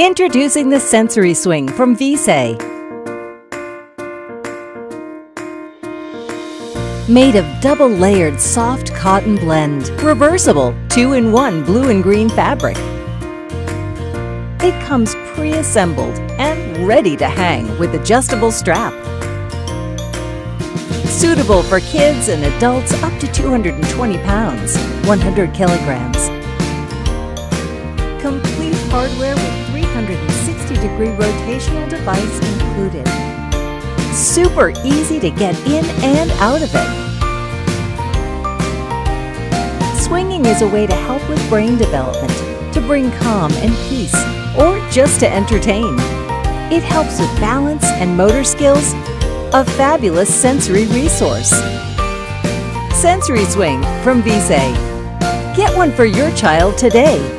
Introducing the Sensory Swing from VISSE. Made of double layered soft cotton blend, reversible 2-in-1 blue and green fabric. It comes pre-assembled and ready to hang with adjustable strap. Suitable for kids and adults up to 220 pounds, 100 kilograms. Complete hardware with 360 degree rotational device included. Super easy to get in and out of it. Swinging is a way to help with brain development, to bring calm and peace, or just to entertain. It helps with balance and motor skills, a fabulous sensory resource. Sensory Swing from VISSE. Get one for your child today.